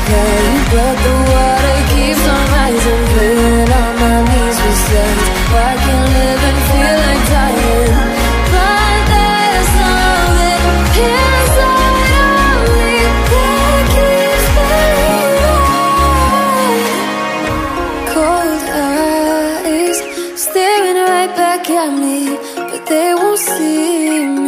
okay But the water keeps on rising Praying on my knees we said Why can't live and feel like dying But there's something inside of me That keeps believing Cold eyes staring right back at me But they won't see me.